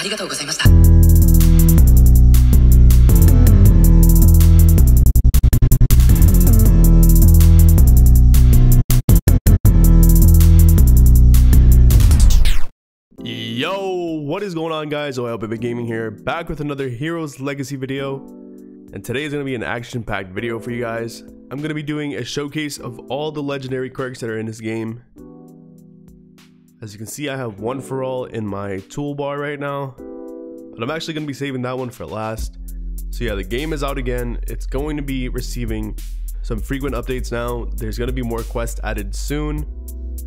ありがとうございました Yo, what is going on guys? Oh, Bit Gaming here, back with another Heroes Legacy video. And today is going to be an action-packed video for you guys. I'm going to be doing a showcase of all the legendary quirks that are in this game. As you can see, I have one for all in my toolbar right now. But I'm actually going to be saving that one for last. So yeah, the game is out again. It's going to be receiving some frequent updates now. There's going to be more quests added soon.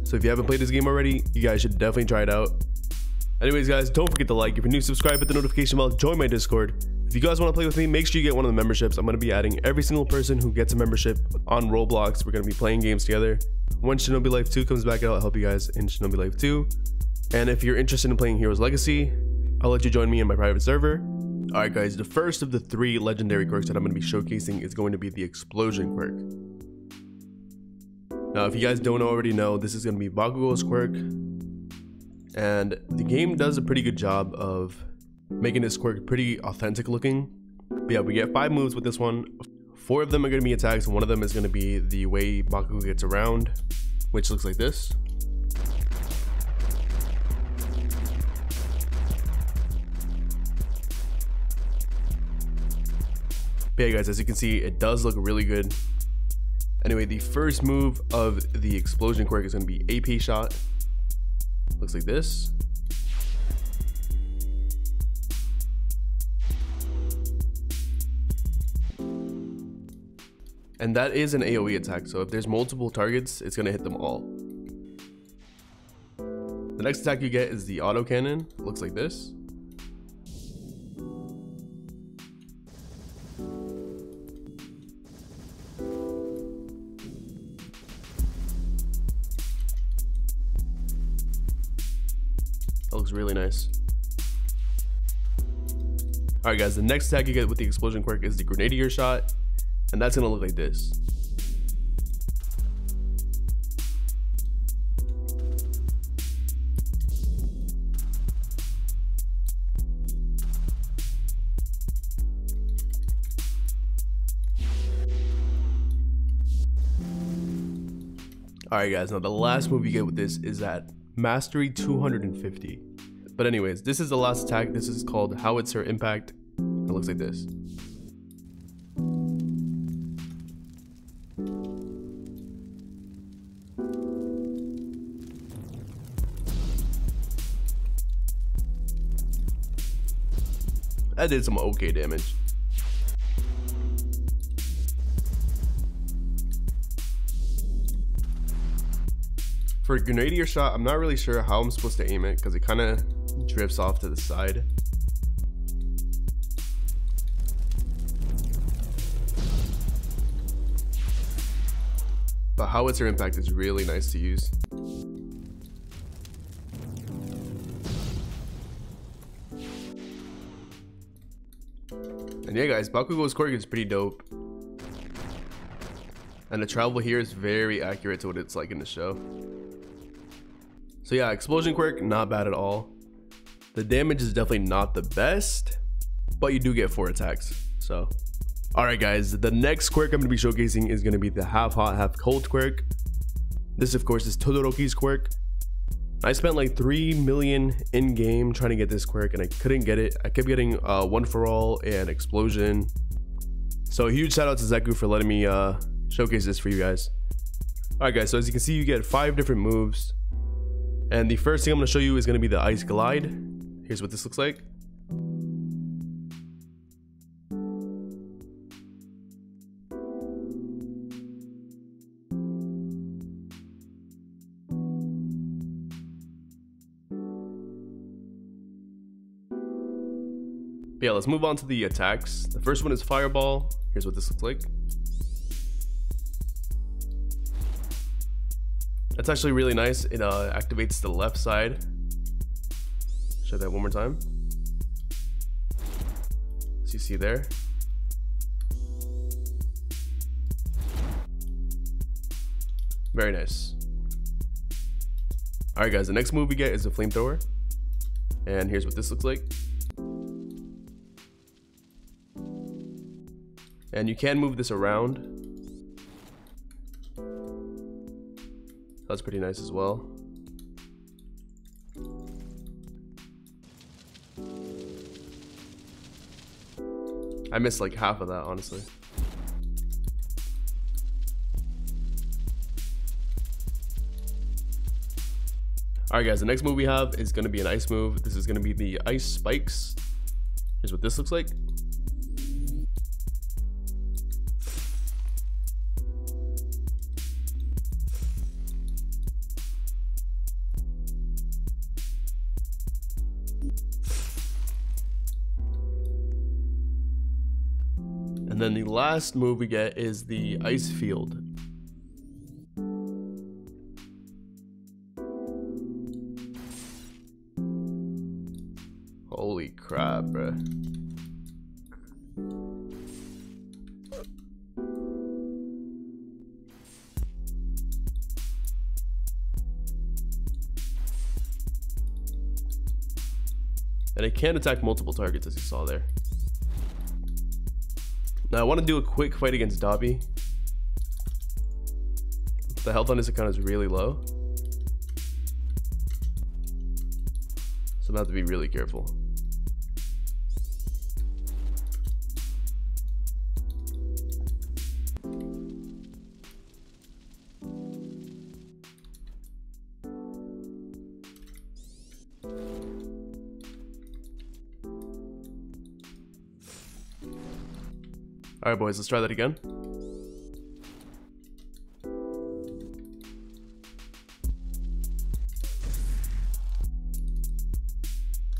So if you haven't played this game already, you guys should definitely try it out. Anyways, guys, don't forget to like. If you're new, subscribe, hit the notification bell, join my Discord. If you guys want to play with me, make sure you get one of the memberships. I'm going to be adding every single person who gets a membership on Roblox. We're going to be playing games together. When Shinobi Life 2 comes back out, I'll help you guys in Shinobi Life 2. And if you're interested in playing Heroes Legacy, I'll let you join me in my private server. Alright guys, the first of the three legendary quirks that I'm going to be showcasing is going to be the Explosion quirk. Now, if you guys don't already know, this is going to be Bakugo's quirk. And the game does a pretty good job of making this quirk pretty authentic looking. But yeah, we get five moves with this one. Four of them are going to be attacks, and one of them is going to be the way Bakugo gets around, which looks like this. But yeah, guys, as you can see, it does look really good. Anyway, the first move of the explosion quirk is going to be AP shot. Looks like this. And that is an AoE attack, so if there's multiple targets, it's to hit them all. The next attack you get is the auto cannon. Looks like this. That looks really nice. Alright guys, the next attack you get with the explosion quirk is the grenadier shot. And that's gonna look like this. Alright guys, now the last move you get with this is at Mastery 250. But anyways, this is the last attack. This is called Howitzer Impact. It looks like this. That did some okay damage. For a Grenadier shot, I'm not really sure how I'm supposed to aim it because it kind of drifts off to the side. But howitzer impact is really nice to use. And yeah guys, Bakugo's quirk is pretty dope. And the travel here is very accurate to what it's like in the show. So yeah, explosion quirk, not bad at all. The damage is definitely not the best, but you do get four attacks. So, all right, guys, the next quirk I'm gonna be showcasing is gonna be the half hot, half cold quirk. This, of course, is Todoroki's quirk. I spent like 3 million in game trying to get this quirk and I couldn't get it. I kept getting uh, one for all and explosion. So huge shout out to Zeku for letting me uh, showcase this for you guys. All right, guys, so as you can see, you get five different moves. And the first thing I'm going to show you is going to be the Ice Glide. Here's what this looks like. Let's move on to the attacks. The first one is Fireball. Here's what this looks like. That's actually really nice. It uh, activates the left side. Show that one more time. As you see there. Very nice. Alright guys, the next move we get is a flamethrower. And here's what this looks like. And you can move this around. That's pretty nice as well. I missed like half of that, honestly. Alright guys, the next move we have is going to be an ice move. This is going to be the ice spikes. Here's what this looks like. Then the last move we get is the Ice Field. Holy crap, bruh. And it can attack multiple targets as you saw there. Now I want to do a quick fight against Dabi. The health on this account is really low. So I'm gonna have to be really careful. Alright boys, let's try that again.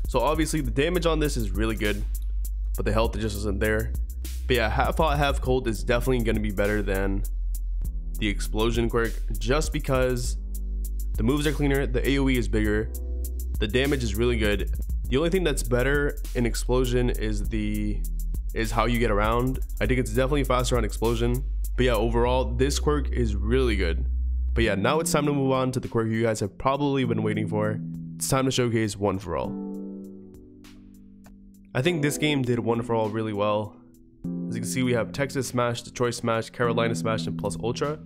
So obviously the damage on this is really good, but the health just isn't there. But yeah, half hot, half cold is definitely going to be better than the explosion quirk just because the moves are cleaner, the AoE is bigger, the damage is really good. The only thing that's better in explosion is the is how you get around. I think it's definitely faster on explosion. But yeah, overall, this quirk is really good. But yeah, now it's time to move on to the quirk you guys have probably been waiting for. It's time to showcase One For All. I think this game did One For All really well. As you can see, we have Texas Smash, Detroit Smash, Carolina Smash, and Plus Ultra.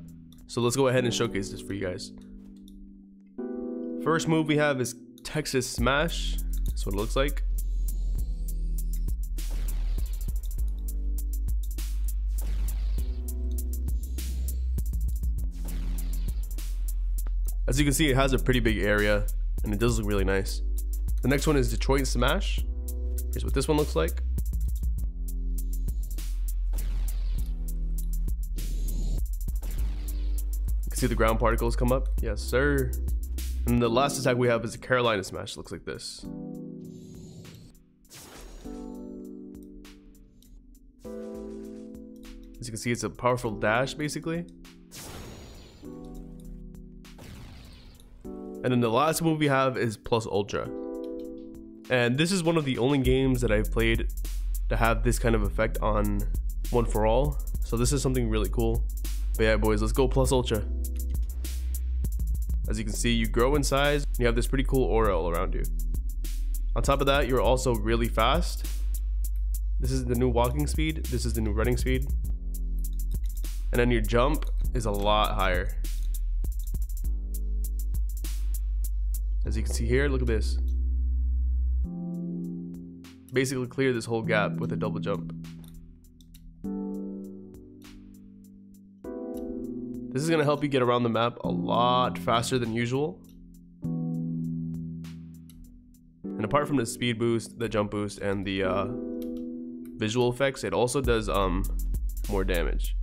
So let's go ahead and showcase this for you guys. First move we have is Texas Smash. That's what it looks like. As you can see, it has a pretty big area and it does look really nice. The next one is Detroit Smash. Here's what this one looks like. You can see the ground particles come up. Yes, sir. And the last attack we have is a Carolina Smash. Looks like this. As you can see, it's a powerful dash, basically. And then the last move we have is Plus Ultra. And this is one of the only games that I've played to have this kind of effect on One For All. So this is something really cool. But yeah, boys, let's go Plus Ultra. As you can see, you grow in size. you have this pretty cool aura all around you. On top of that, you're also really fast. This is the new walking speed. This is the new running speed. And then your jump is a lot higher. As you can see here, look at this. Basically clear this whole gap with a double jump. This is going to help you get around the map a lot faster than usual. And apart from the speed boost, the jump boost, and the uh, visual effects, it also does um, more damage.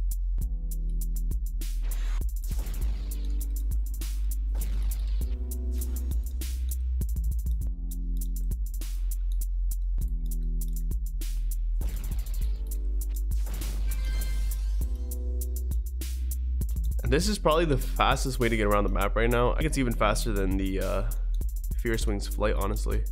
This is probably the fastest way to get around the map right now. I think it's even faster than the uh, Fierce Wings flight, honestly.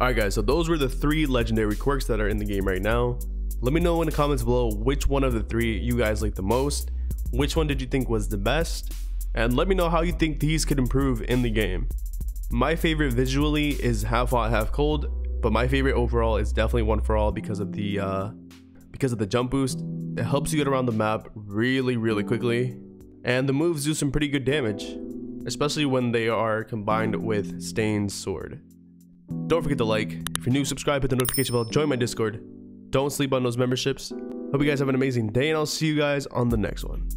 Alright guys, so those were the three legendary quirks that are in the game right now. Let me know in the comments below which one of the three you guys like the most, which one did you think was the best, and let me know how you think these could improve in the game. My favorite visually is half hot, half cold, but my favorite overall is definitely one for all because of the uh, because of the jump boost. It helps you get around the map really, really quickly, and the moves do some pretty good damage, especially when they are combined with Stain's sword. Don't forget to like. If you're new, subscribe, hit the notification bell, join my Discord. Don't sleep on those memberships. Hope you guys have an amazing day, and I'll see you guys on the next one.